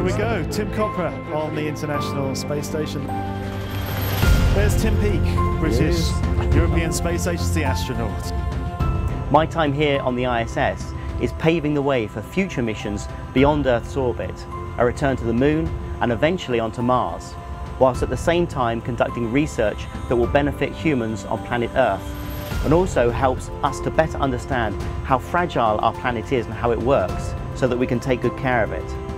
Here we go, Tim Kopra on the International Space Station. There's Tim Peake, British European Space Agency astronaut. My time here on the ISS is paving the way for future missions beyond Earth's orbit, a return to the Moon and eventually onto Mars, whilst at the same time conducting research that will benefit humans on planet Earth and also helps us to better understand how fragile our planet is and how it works so that we can take good care of it.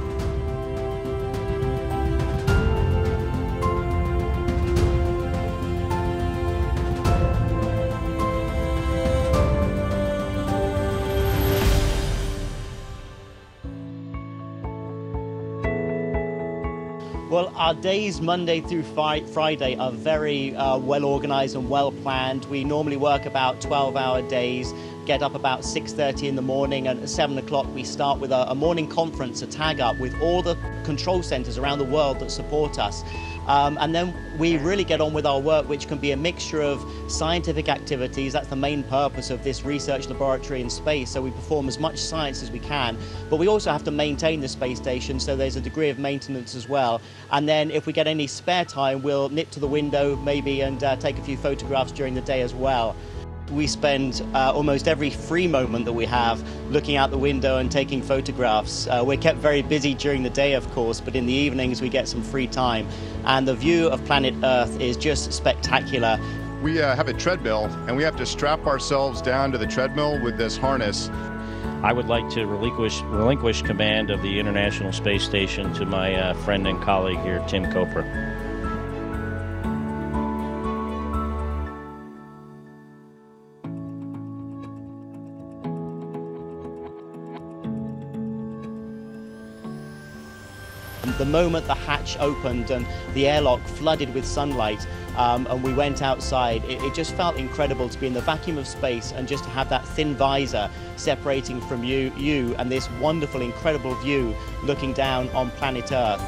Well, our days Monday through Friday are very uh, well organized and well planned. We normally work about 12 hour days, get up about 6.30 in the morning and at 7 o'clock we start with a, a morning conference, a tag up with all the control centers around the world that support us. Um, and then we really get on with our work, which can be a mixture of scientific activities. That's the main purpose of this research laboratory in space. So we perform as much science as we can, but we also have to maintain the space station. So there's a degree of maintenance as well. And then if we get any spare time, we'll nip to the window maybe and uh, take a few photographs during the day as well we spend uh, almost every free moment that we have looking out the window and taking photographs. Uh, we're kept very busy during the day, of course, but in the evenings we get some free time. And the view of planet Earth is just spectacular. We uh, have a treadmill, and we have to strap ourselves down to the treadmill with this harness. I would like to relinquish, relinquish command of the International Space Station to my uh, friend and colleague here, Tim Kopra. The moment the hatch opened and the airlock flooded with sunlight um, and we went outside, it, it, just felt incredible to be in the vacuum of space and just to have that thin visor separating from you, you and this wonderful, incredible view looking down on planet Earth.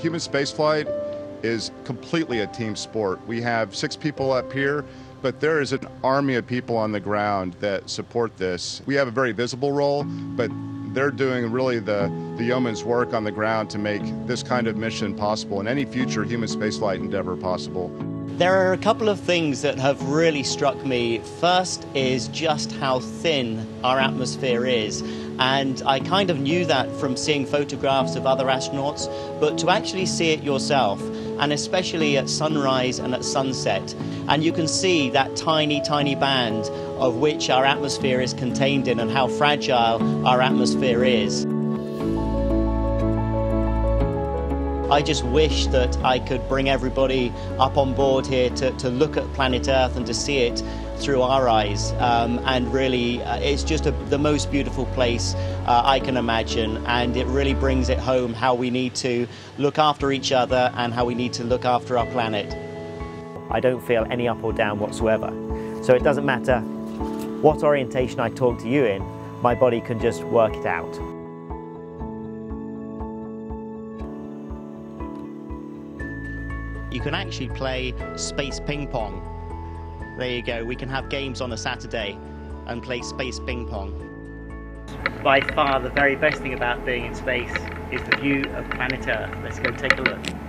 Human spaceflight is completely a team sport. We have six people up here, but there is an army of people on the ground that support this. We have a very visible role, but they're doing really the, the yeoman's work on the ground to make this kind of mission possible and any future human spaceflight endeavor possible. There are a couple of things that have really struck me. First is just how thin our atmosphere is. And I kind of knew that from seeing photographs of other astronauts, but to actually see it yourself, and especially at sunrise and at sunset, and you can see that tiny, tiny band of which our atmosphere is contained in and how fragile our atmosphere is. I just wish that I could bring everybody up on board here to, to look at planet Earth and to see it through our eyes. Um, and really, uh, it's just a, the most beautiful place uh, I can imagine. And it really brings it home how we need to look after each other and how we need to look after our planet. I don't feel any up or down whatsoever. So it doesn't matter what orientation I talk to you in, my body can just work it out. You can actually play space ping pong. There you go, we can have games on a Saturday and play space ping pong. By far the very best thing about being in space is the view of planet Earth. Let's go take a look.